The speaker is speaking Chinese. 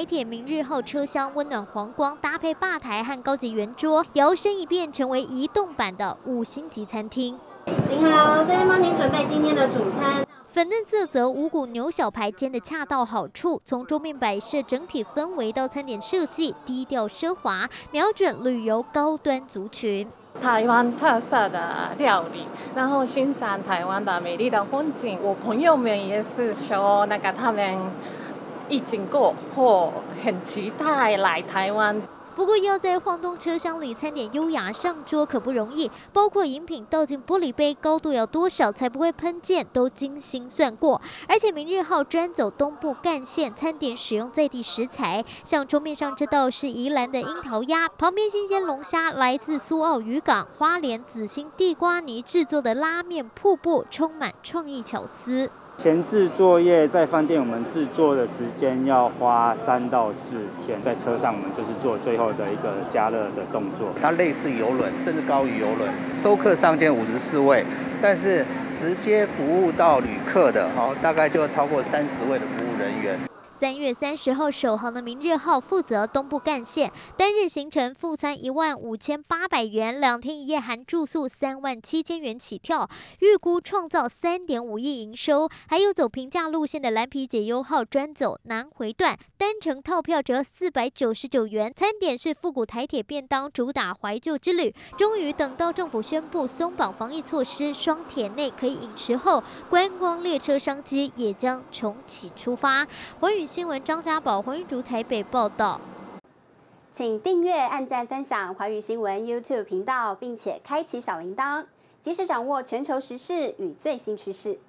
台铁明日号车厢温暖黄光，搭配吧台和高级圆桌，摇身一变成为移动版的五星级餐厅。您好，在帮您准备今天的主餐。粉嫩色泽五谷牛小排煎的恰到好处，从桌面摆设整体氛围到餐点设计，低调奢华，瞄准旅游高端族群。台湾特色的料理，然后欣赏台湾的美丽的风景。我朋友们也是说，那个他们已经过或很期待来台湾。不过要在晃动车厢里餐点优雅上桌可不容易，包括饮品倒进玻璃杯高度要多少才不会喷溅，都精心算过。而且明日号专走东部干线，餐点使用在地食材，像桌面上这道是宜兰的樱桃鸭，旁边新鲜龙虾来自苏澳渔港，花莲紫心地瓜泥制作的拉面瀑布，充满创意巧思。前置作业在饭店，我们制作的时间要花三到四天。在车上，我们就是做最后的一个加热的动作。它类似游轮，甚至高于游轮。收客上间五十四位，但是直接服务到旅客的，哦，大概就要超过三十位的服务人员。三月三十号首航的明日号负责东部干线，单日行程副餐一万五千八百元，两天一夜含住宿三万七千元起跳，预估创造三点五亿营收。还有走平价路线的蓝皮解忧号专走南回段，单程套票折四百九十九元，餐点是复古台铁便当，主打怀旧之旅。终于等到政府宣布松绑防疫措施，双铁内可以饮食后，观光列车商机也将重启出发。华宇。新闻张家宝、黄玉竹台北报道，请订阅、按赞、分享华语新闻 YouTube 频道，并且开启小铃铛，及时掌握全球时事与最新趋势。